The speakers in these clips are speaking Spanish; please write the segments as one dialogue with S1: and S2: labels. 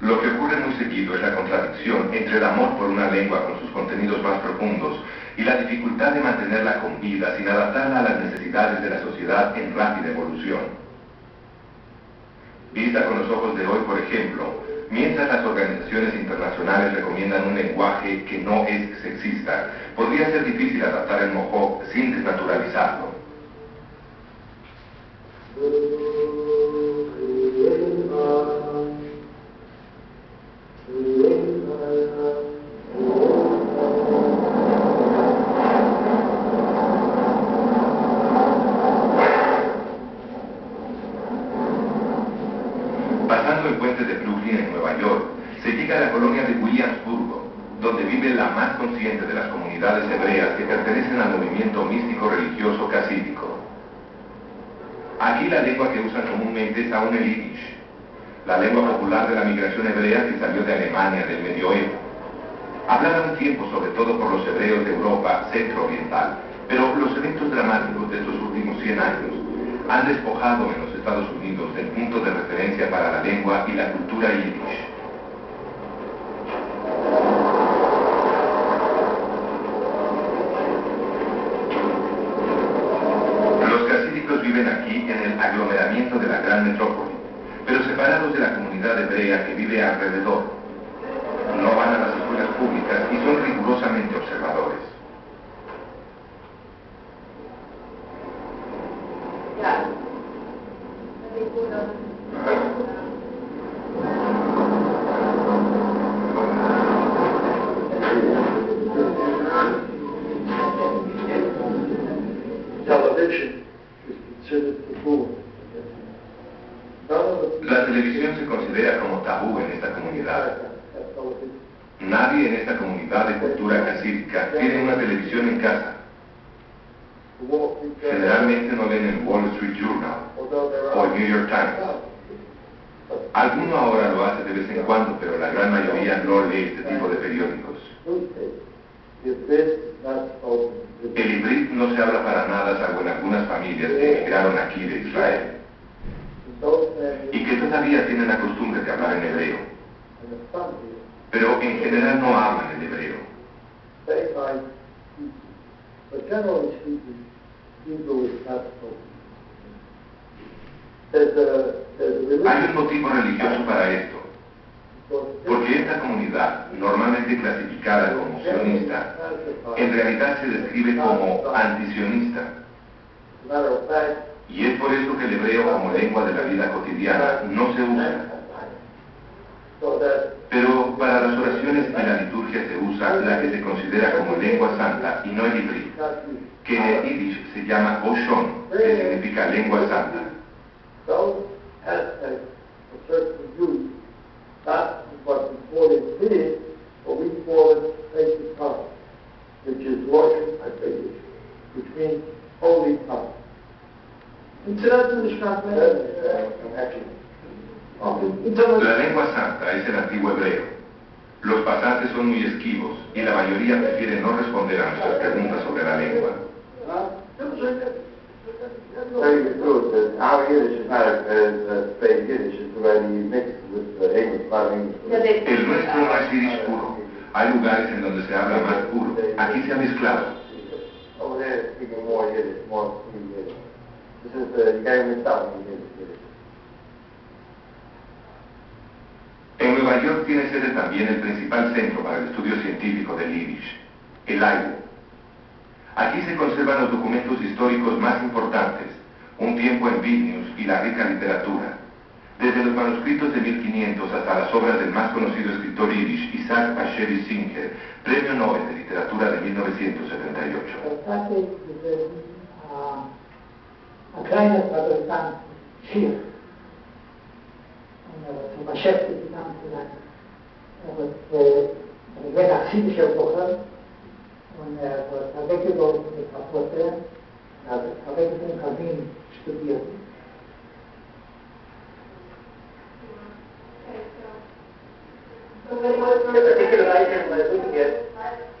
S1: Lo que ocurre muy seguido es la contradicción entre el amor por una lengua con sus contenidos más profundos y la dificultad de mantenerla con vida sin adaptarla a las necesidades de la sociedad en rápida evolución. Vista con los ojos de hoy, por ejemplo, mientras las organizaciones internacionales recomiendan un lenguaje que no es sexista, podría ser difícil adaptar el mohawk sin desnaturalizarlo. Pasando el puente de Brooklyn en Nueva York, se llega a la colonia de Williamsburgo, donde vive la más consciente de las comunidades hebreas que pertenecen al movimiento místico religioso casídico. Aquí la lengua que usan comúnmente es aún el yiddish, la lengua popular de la migración hebrea que salió de Alemania del medioevo. Hablada un tiempo sobre todo por los hebreos de Europa centro-oriental, pero los eventos dramáticos de estos últimos 100 años han despojado en los Estados Unidos del punto de referencia para la lengua y la cultura yiddish. Los casídicos viven aquí en el aglomeramiento de la gran metrópoli, pero separados de la comunidad hebrea que vive alrededor. No van a las escuelas públicas y son rigurosamente observadores. La televisión se considera como tabú en esta comunidad. Nadie en esta comunidad de cultura casídica tiene una televisión en casa. Generalmente no leen el Wall Street Journal o el New York Times. Alguno ahora lo hace de vez en cuando, pero la gran mayoría no lee este tipo de periódicos. El hibrid no se habla para nada, salvo en algunas familias que emigraron aquí de Israel y que todavía tienen la costumbre de hablar en hebreo, pero en general no hablan en hebreo. Hay un motivo religioso para esto, porque esta comunidad, normalmente clasificada como sionista, en realidad se describe como antisionista. Y es por eso que el hebreo como lengua de la vida cotidiana no se usa. Pero para las oraciones y la liturgia se usa la que se considera como lengua santa y no el
S2: used.
S1: Que en el yiddish se llama oshon, que significa lengua santa. La lengua santa es el antiguo hebreo. Los pasantes son muy esquivos y la mayoría prefiere no responder a nuestras preguntas sobre la lengua.
S3: Very good. Uh, our Yiddish is not as uh, straight Yiddish. It's already mixed with uh, English, English.
S1: El nuestro no es yiddish puro. Hay lugares en donde se habla más puro. Aquí se ha mezclado.
S3: Over there, speaking more Yiddish, more Yiddish. This is you. Yiddish.
S1: En Nueva York tiene también el principal centro para el estudio científico del yiddish, el AIWO. Aquí se conservan los documentos históricos más importantes, un tiempo en Vilnius y la rica literatura, desde los manuscritos de 1500 hasta las obras del más conocido escritor yiddish Isaac Bashevis Singer, Premio Nobel de Literatura de 1978.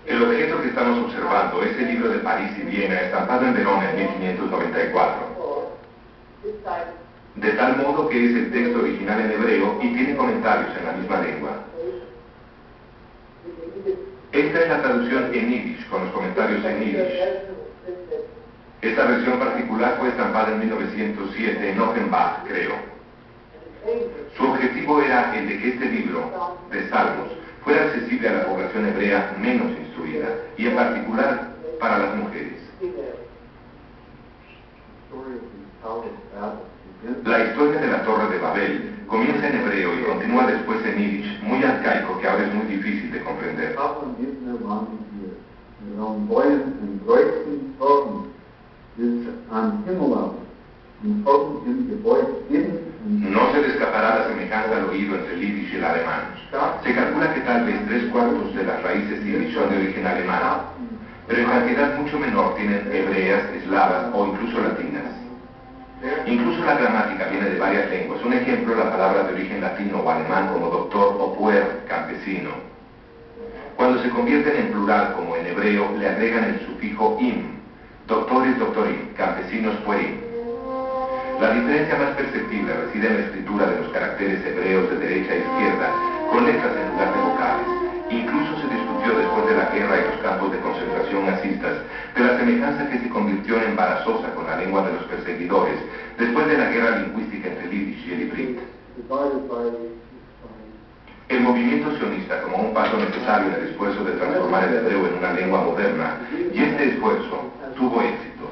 S1: El objeto que estamos observando es el libro de París y Viena estampado en Verona en 1594. De tal modo que es el texto original en hebreo y tiene comentarios en la misma lengua. Esta es la traducción en yiddish, con los comentarios en yiddish. Esta versión particular fue estampada en 1907 en Offenbach, creo. Su objetivo era el de que este libro de Salmos fuera accesible a la población hebrea menos instruida y en particular para las mujeres. La historia de la Torre de Babel comienza en hebreo y continúa después en yiddish, muy arcaico que ahora es muy difícil de comprender. No se le escapará la semejanza al oído entre el yiddish y el alemán. Se calcula que tal vez tres cuartos de las raíces yiddish son de origen alemán, pero en cantidad mucho menor tienen hebreas, eslavas o incluso latinas. Incluso la gramática viene de varias lenguas. Un ejemplo, la palabra de origen latino o alemán como doctor o puer, campesino. Cuando se convierten en plural, como en hebreo, le agregan el sufijo im, doctores doctorim, campesinos puerim. La diferencia más perceptible reside en la escritura de los caracteres hebreos de derecha a izquierda, con letras en lugar de vocales. Incluso después de la guerra y los campos de concentración nazistas de la semejanza que se convirtió en embarazosa con la lengua de los perseguidores después de la guerra lingüística entre yiddish y el hibrid. El movimiento sionista como un paso necesario en el esfuerzo de transformar el hebreo en una lengua moderna, y este esfuerzo tuvo éxito.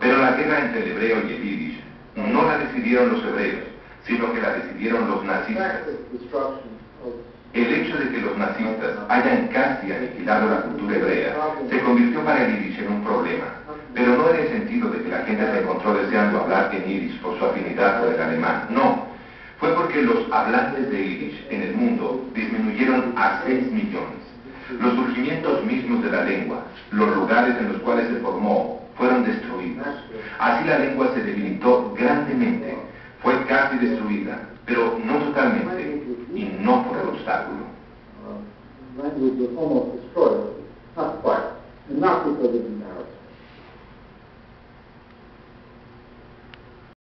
S1: Pero la guerra entre el hebreo y el yiddish no la decidieron los hebreos, sino que la decidieron los El hecho de que los nazistas hayan casi aniquilado la cultura hebrea se convirtió para el yiddish en un problema, pero no en el sentido de que la gente se encontró deseando hablar en yiddish por su afinidad con el alemán, no. Fue porque los hablantes de yiddish en el mundo disminuyeron a 6 millones. Los surgimientos mismos de la lengua, los lugares en los cuales se formó, fueron destruidos. Así la lengua se debilitó grandemente, fue casi destruida, pero no totalmente y no por el obstáculo.
S2: Language was almost destroyed, not quite, and not because of the narrative.